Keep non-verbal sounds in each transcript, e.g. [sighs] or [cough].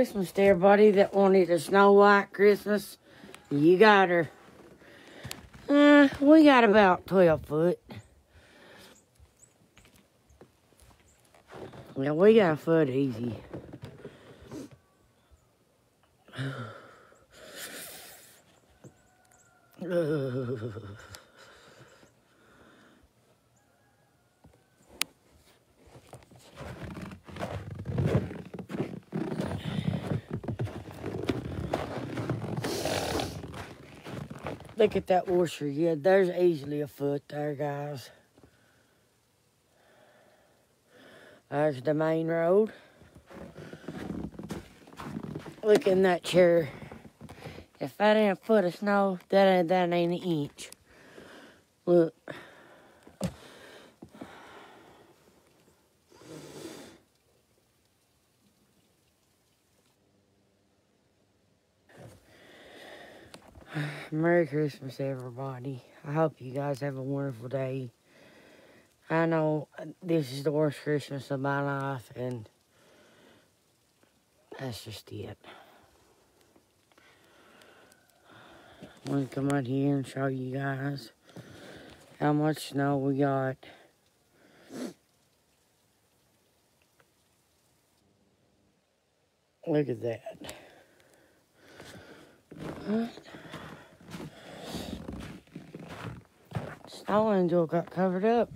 Christmas to everybody that wanted a Snow White Christmas. You got her. Uh, we got about 12 foot. Yeah, we got a foot easy. [sighs] [sighs] Look at that orchard. Yeah, there's easily a foot there, guys. There's the main road. Look in that chair. If that ain't a foot of snow, that ain't, that ain't an inch. Look. Merry Christmas, everybody. I hope you guys have a wonderful day. I know this is the worst Christmas of my life, and that's just it. I want to come out here and show you guys how much snow we got. Look at that. What? Snow Angel got covered up.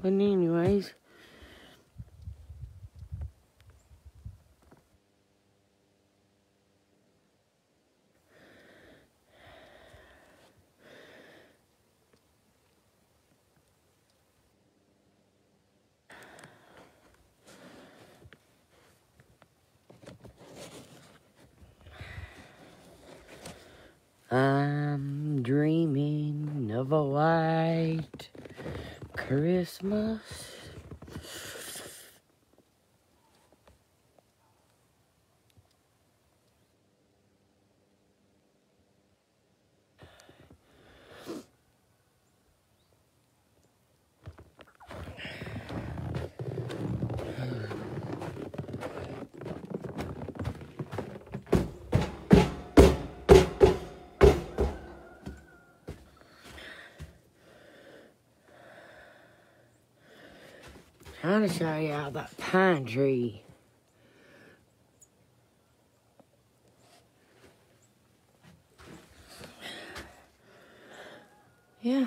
But anyways. Dreaming of a white Christmas. Trying to show y'all that pine tree. Yeah.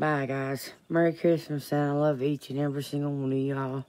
Bye, guys. Merry Christmas, and I love each and every single one of y'all.